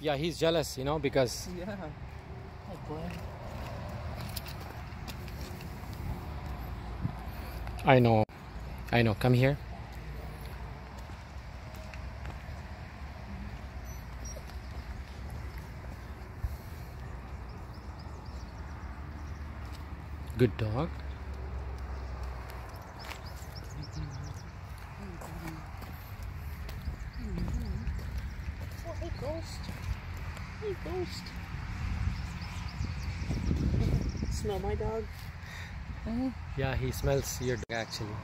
Yeah, he's jealous, you know, because Yeah. Hey, boy. I know. I know. Come here. Good dog. Oh, hey, ghost. Hey, ghost. Smell my dog? Hmm? Yeah, he smells your dog actually.